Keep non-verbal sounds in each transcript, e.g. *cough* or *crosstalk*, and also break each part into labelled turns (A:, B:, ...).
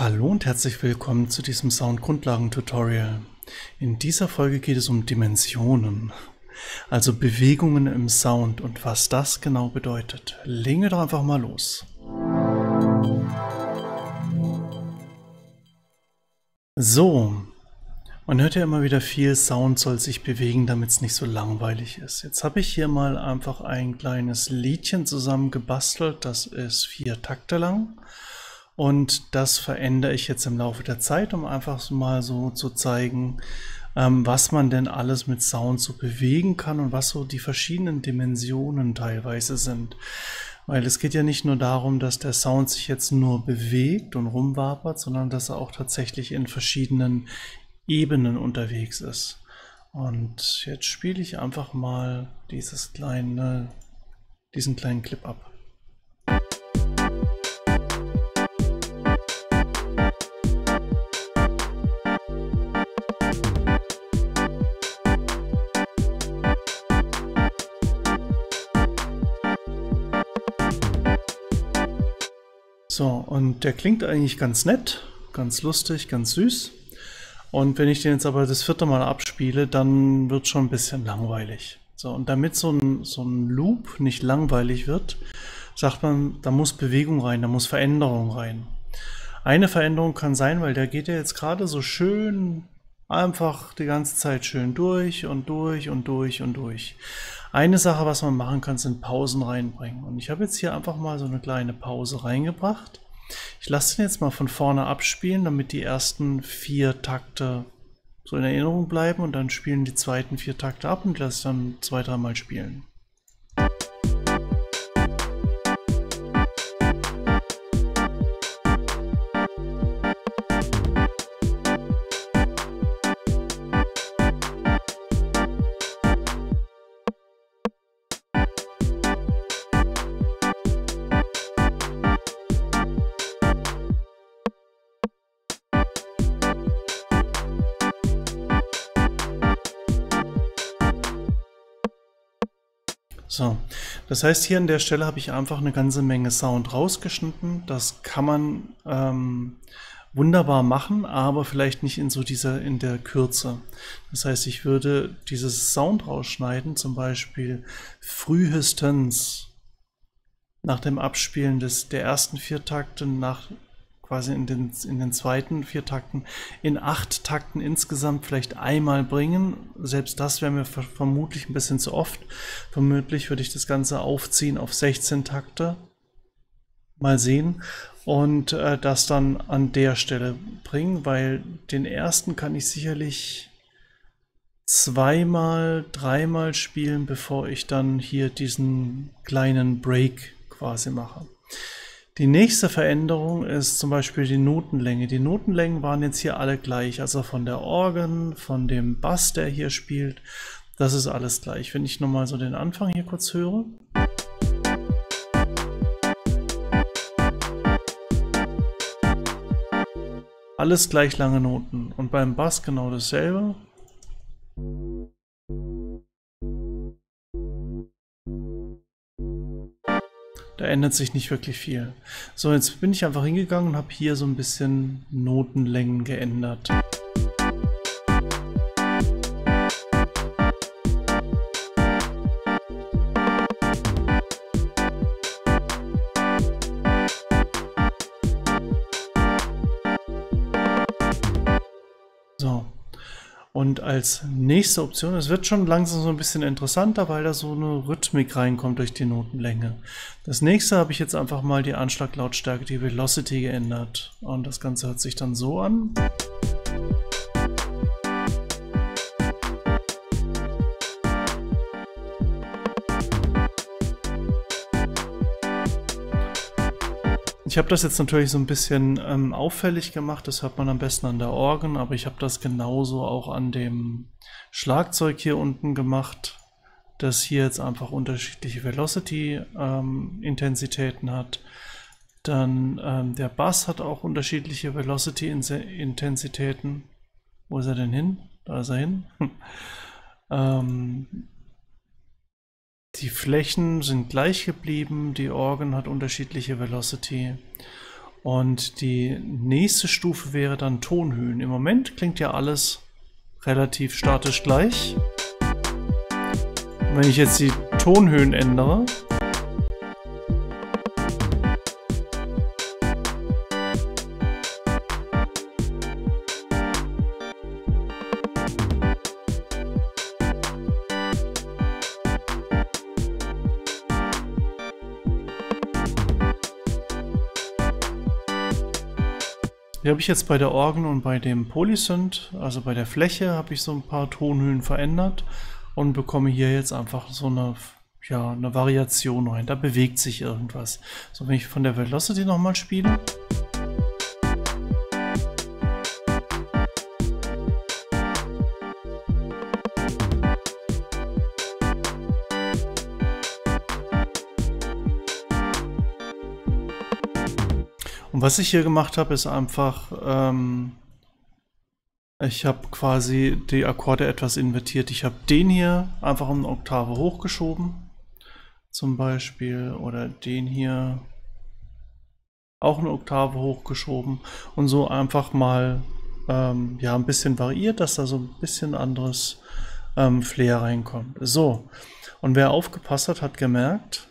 A: Hallo und herzlich willkommen zu diesem Soundgrundlagen-Tutorial. In dieser Folge geht es um Dimensionen, also Bewegungen im Sound und was das genau bedeutet. Legen wir doch einfach mal los. So, man hört ja immer wieder viel, Sound soll sich bewegen, damit es nicht so langweilig ist. Jetzt habe ich hier mal einfach ein kleines Liedchen zusammen gebastelt, das ist vier Takte lang. Und das verändere ich jetzt im Laufe der Zeit, um einfach mal so zu zeigen, ähm, was man denn alles mit Sound so bewegen kann und was so die verschiedenen Dimensionen teilweise sind. Weil es geht ja nicht nur darum, dass der Sound sich jetzt nur bewegt und rumwabert, sondern dass er auch tatsächlich in verschiedenen Ebenen unterwegs ist. Und jetzt spiele ich einfach mal dieses kleine, diesen kleinen Clip ab. So, und der klingt eigentlich ganz nett, ganz lustig, ganz süß. Und wenn ich den jetzt aber das vierte Mal abspiele, dann wird schon ein bisschen langweilig. So, und damit so ein, so ein Loop nicht langweilig wird, sagt man, da muss Bewegung rein, da muss Veränderung rein. Eine Veränderung kann sein, weil der geht ja jetzt gerade so schön einfach die ganze Zeit schön durch und durch und durch und durch. Eine Sache, was man machen kann, sind Pausen reinbringen. Und ich habe jetzt hier einfach mal so eine kleine Pause reingebracht. Ich lasse den jetzt mal von vorne abspielen, damit die ersten vier Takte so in Erinnerung bleiben und dann spielen die zweiten vier Takte ab und lasse dann zwei, dreimal spielen. So, das heißt, hier an der Stelle habe ich einfach eine ganze Menge Sound rausgeschnitten. Das kann man ähm, wunderbar machen, aber vielleicht nicht in so dieser, in der Kürze. Das heißt, ich würde dieses Sound rausschneiden, zum Beispiel frühestens nach dem Abspielen des, der ersten vier Takte, nach quasi in den, in den zweiten vier Takten, in acht Takten insgesamt vielleicht einmal bringen. Selbst das wäre mir vermutlich ein bisschen zu oft. Vermutlich würde ich das Ganze aufziehen auf 16 Takte. Mal sehen. Und äh, das dann an der Stelle bringen, weil den ersten kann ich sicherlich zweimal, dreimal spielen, bevor ich dann hier diesen kleinen Break quasi mache. Die nächste Veränderung ist zum Beispiel die Notenlänge. Die Notenlängen waren jetzt hier alle gleich, also von der Orgel, von dem Bass, der hier spielt, das ist alles gleich. Wenn ich nochmal so den Anfang hier kurz höre. Alles gleich lange Noten. Und beim Bass genau dasselbe. Da ändert sich nicht wirklich viel. So, jetzt bin ich einfach hingegangen und habe hier so ein bisschen Notenlängen geändert. Und als nächste Option, es wird schon langsam so ein bisschen interessanter, weil da so eine Rhythmik reinkommt durch die Notenlänge. Das nächste habe ich jetzt einfach mal die Anschlaglautstärke, die Velocity geändert. Und das Ganze hört sich dann so an. Habe das jetzt natürlich so ein bisschen ähm, auffällig gemacht, das hört man am besten an der Orgel, aber ich habe das genauso auch an dem Schlagzeug hier unten gemacht, das hier jetzt einfach unterschiedliche Velocity-Intensitäten ähm, hat. Dann ähm, der Bass hat auch unterschiedliche Velocity-Intensitäten. Wo ist er denn hin? Da ist er hin. *laughs* ähm, die Flächen sind gleich geblieben, die Organ hat unterschiedliche Velocity Und die nächste Stufe wäre dann Tonhöhen. Im Moment klingt ja alles relativ statisch gleich. Wenn ich jetzt die Tonhöhen ändere, Die habe ich jetzt bei der Orgel und bei dem Polysynth, also bei der Fläche, habe ich so ein paar Tonhöhen verändert und bekomme hier jetzt einfach so eine, ja, eine Variation rein. Da bewegt sich irgendwas. So, wenn ich von der Velocity nochmal spiele. Und was ich hier gemacht habe, ist einfach, ähm, ich habe quasi die Akkorde etwas invertiert. Ich habe den hier einfach eine Oktave hochgeschoben, zum Beispiel, oder den hier auch eine Oktave hochgeschoben und so einfach mal ähm, ja ein bisschen variiert, dass da so ein bisschen anderes ähm, Flair reinkommt. So, und wer aufgepasst hat, hat gemerkt,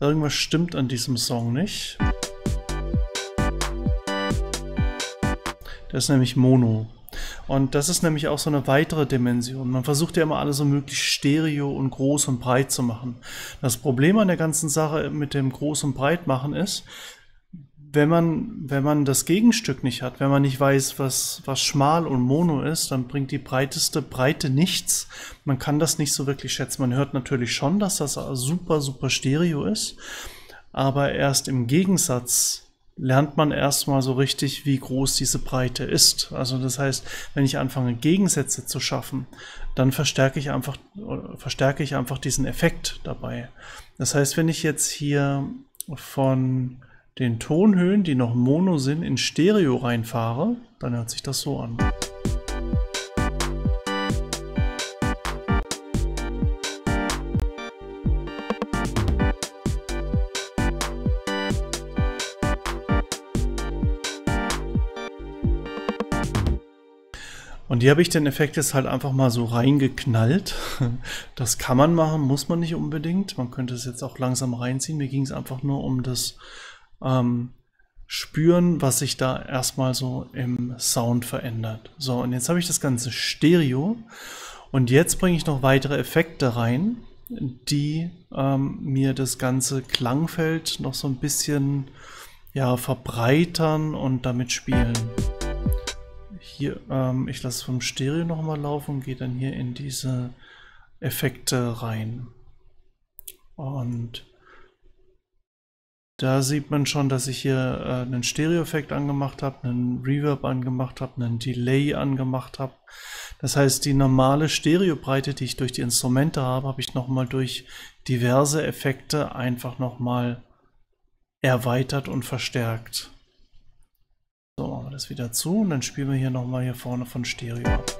A: irgendwas stimmt an diesem Song nicht. Das ist nämlich Mono. Und das ist nämlich auch so eine weitere Dimension. Man versucht ja immer alles so möglichst stereo und groß und breit zu machen. Das Problem an der ganzen Sache mit dem Groß- und Breitmachen ist, wenn man, wenn man das Gegenstück nicht hat, wenn man nicht weiß, was, was schmal und mono ist, dann bringt die breiteste Breite nichts. Man kann das nicht so wirklich schätzen. Man hört natürlich schon, dass das super, super stereo ist, aber erst im Gegensatz lernt man erstmal so richtig, wie groß diese Breite ist. Also das heißt, wenn ich anfange, Gegensätze zu schaffen, dann verstärke ich einfach, verstärke ich einfach diesen Effekt dabei. Das heißt, wenn ich jetzt hier von den Tonhöhen, die noch Mono sind, in Stereo reinfahre, dann hört sich das so an. Und hier habe ich den Effekt jetzt halt einfach mal so reingeknallt. *laughs* Das kann man machen, muss man nicht unbedingt. Man könnte es jetzt auch langsam reinziehen. Mir ging es einfach nur um das ähm, Spüren, was sich da erstmal so im Sound verändert. So, und jetzt habe ich das ganze Stereo. Und jetzt bringe ich noch weitere Effekte rein, die ähm, mir das ganze Klangfeld noch so ein bisschen ja, verbreitern und damit spielen. Hier, ähm, ich lasse vom Stereo nochmal laufen und gehe dann hier in diese Effekte rein. Und da sieht man schon, dass ich hier äh, einen Stereo-Effekt angemacht habe, einen Reverb angemacht habe, einen Delay angemacht habe. Das heißt, die normale Stereobreite, die ich durch die Instrumente habe, habe ich nochmal durch diverse Effekte einfach nochmal erweitert und verstärkt. So, machen wir das wieder zu und dann spielen wir hier nochmal hier vorne von Stereo ab.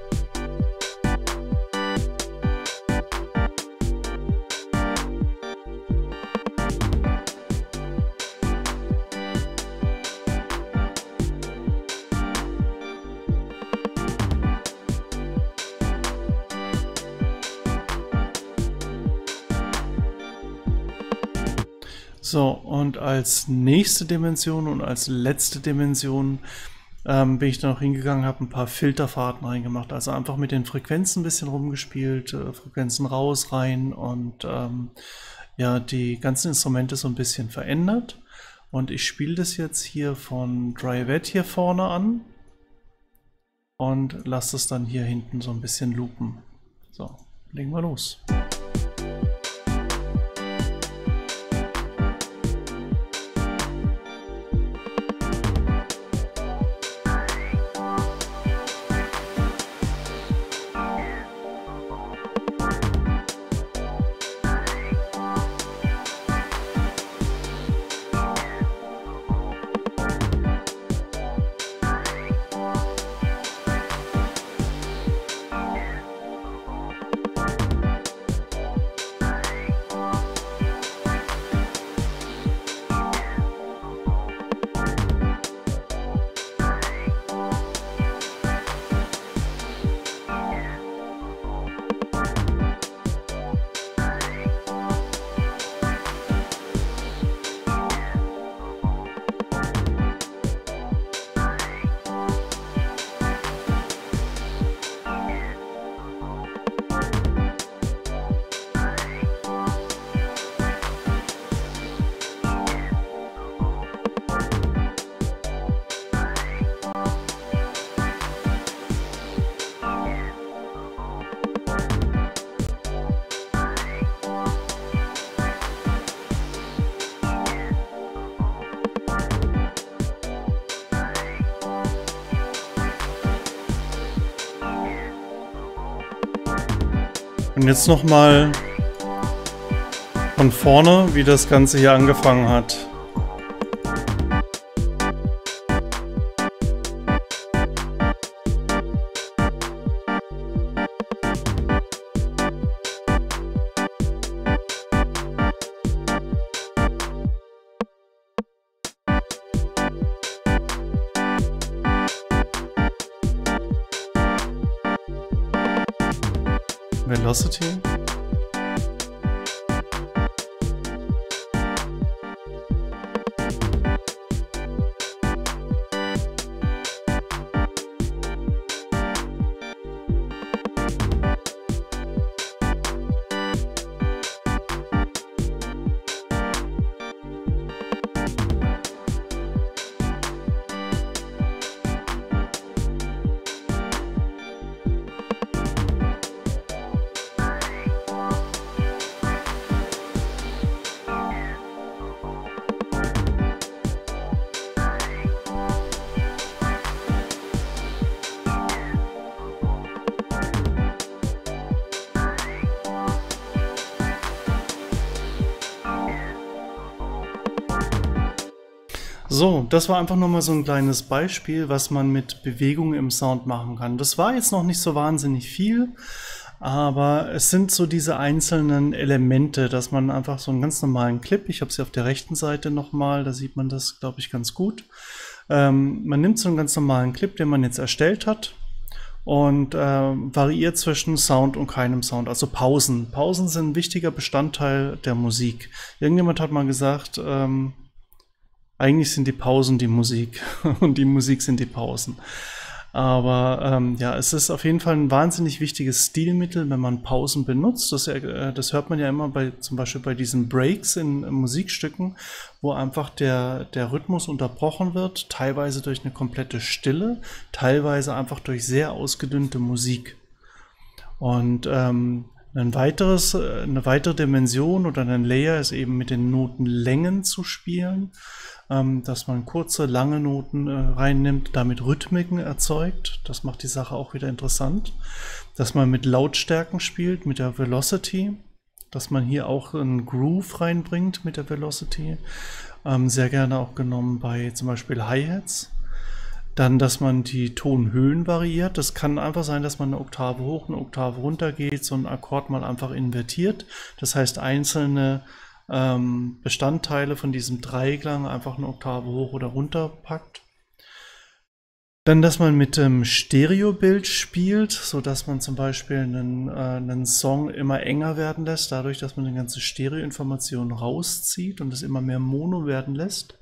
A: So, und als nächste Dimension und als letzte Dimension ähm, bin ich dann noch hingegangen, habe ein paar Filterfahrten reingemacht. Also einfach mit den Frequenzen ein bisschen rumgespielt, äh, Frequenzen raus, rein und ähm, ja, die ganzen Instrumente so ein bisschen verändert. Und ich spiele das jetzt hier von Dry Wet hier vorne an und lasse es dann hier hinten so ein bisschen loopen. So, legen wir los. Und jetzt nochmal von vorne, wie das Ganze hier angefangen hat. Velocity. So, das war einfach nur mal so ein kleines Beispiel, was man mit Bewegung im Sound machen kann. Das war jetzt noch nicht so wahnsinnig viel, aber es sind so diese einzelnen Elemente, dass man einfach so einen ganz normalen Clip, ich habe sie auf der rechten Seite nochmal, da sieht man das, glaube ich, ganz gut. Ähm, man nimmt so einen ganz normalen Clip, den man jetzt erstellt hat, und äh, variiert zwischen Sound und keinem Sound, also Pausen. Pausen sind ein wichtiger Bestandteil der Musik. Irgendjemand hat mal gesagt, ähm, eigentlich sind die Pausen die Musik *laughs* und die Musik sind die Pausen. Aber ähm, ja, es ist auf jeden Fall ein wahnsinnig wichtiges Stilmittel, wenn man Pausen benutzt. Das, äh, das hört man ja immer bei zum Beispiel bei diesen Breaks in, in Musikstücken, wo einfach der, der Rhythmus unterbrochen wird, teilweise durch eine komplette Stille, teilweise einfach durch sehr ausgedünnte Musik. Und ähm, ein weiteres, äh, eine weitere Dimension oder ein Layer ist eben mit den Notenlängen zu spielen ähm, dass man kurze, lange Noten äh, reinnimmt, damit Rhythmiken erzeugt. Das macht die Sache auch wieder interessant. Dass man mit Lautstärken spielt, mit der Velocity. Dass man hier auch einen Groove reinbringt mit der Velocity. Ähm, sehr gerne auch genommen bei zum Beispiel Hi-Hats. Dann, dass man die Tonhöhen variiert. Das kann einfach sein, dass man eine Oktave hoch, eine Oktave runter geht, so ein Akkord mal einfach invertiert. Das heißt, einzelne ähm, Bestandteile von diesem Dreiklang einfach eine Oktave hoch oder runter packt. Dann, dass man mit dem Stereobild spielt, so dass man zum Beispiel einen, äh, einen Song immer enger werden lässt, dadurch, dass man die ganze Stereoinformation rauszieht und es immer mehr Mono werden lässt.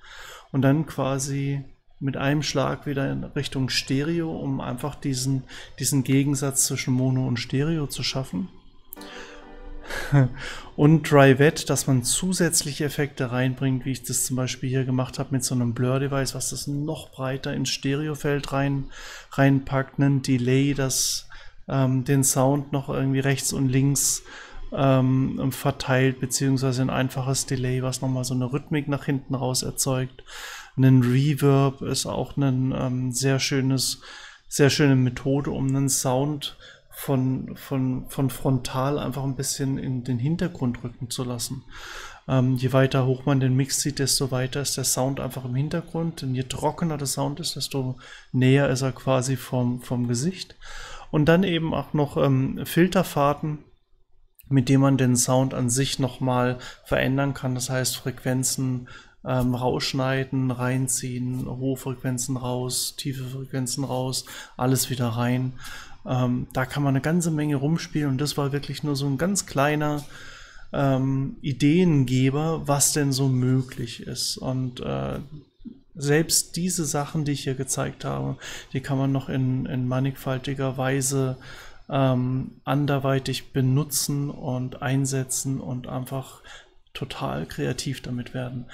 A: Und dann quasi mit einem Schlag wieder in Richtung Stereo, um einfach diesen, diesen Gegensatz zwischen Mono und Stereo zu schaffen. *laughs* und Dry Wet, dass man zusätzliche Effekte reinbringt, wie ich das zum Beispiel hier gemacht habe mit so einem Blur-Device, was das noch breiter ins Stereofeld rein, reinpackt, einen Delay, das ähm, den Sound noch irgendwie rechts und links ähm, verteilt, beziehungsweise ein einfaches Delay, was nochmal so eine Rhythmik nach hinten raus erzeugt. Ein Reverb ist auch ein ähm, sehr schönes, sehr schöne Methode, um einen Sound von, von, von frontal einfach ein bisschen in den Hintergrund rücken zu lassen. Ähm, je weiter hoch man den Mix zieht, desto weiter ist der Sound einfach im Hintergrund. Und je trockener der Sound ist, desto näher ist er quasi vom, vom Gesicht. Und dann eben auch noch ähm, Filterfahrten, mit denen man den Sound an sich nochmal verändern kann. Das heißt, Frequenzen ähm, rausschneiden, reinziehen, hohe Frequenzen raus, tiefe Frequenzen raus, alles wieder rein. Ähm, da kann man eine ganze Menge rumspielen und das war wirklich nur so ein ganz kleiner ähm, Ideengeber, was denn so möglich ist. Und äh, selbst diese Sachen, die ich hier gezeigt habe, die kann man noch in, in mannigfaltiger Weise ähm, anderweitig benutzen und einsetzen und einfach total kreativ damit werden.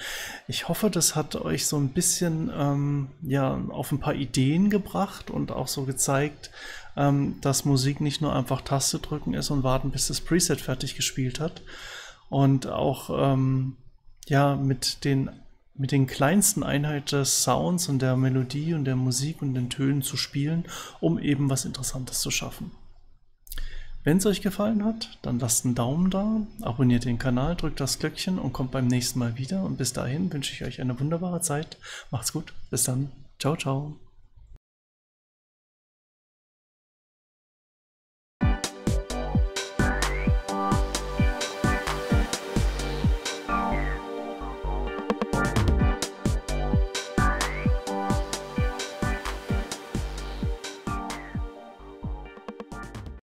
A: Ich hoffe, das hat euch so ein bisschen ähm, ja, auf ein paar Ideen gebracht und auch so gezeigt, ähm, dass Musik nicht nur einfach Taste drücken ist und warten, bis das Preset fertig gespielt hat. Und auch ähm, ja, mit den, mit den kleinsten Einheiten des Sounds und der Melodie und der Musik und den Tönen zu spielen, um eben was Interessantes zu schaffen. Wenn es euch gefallen hat, dann lasst einen Daumen da, abonniert den Kanal, drückt das Glöckchen und kommt beim nächsten Mal wieder. Und bis dahin wünsche ich euch eine wunderbare Zeit. Macht's gut. Bis dann. Ciao, ciao.